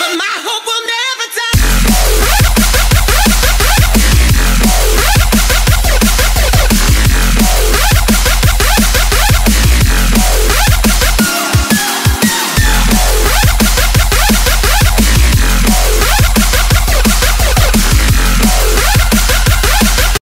But my hope will never.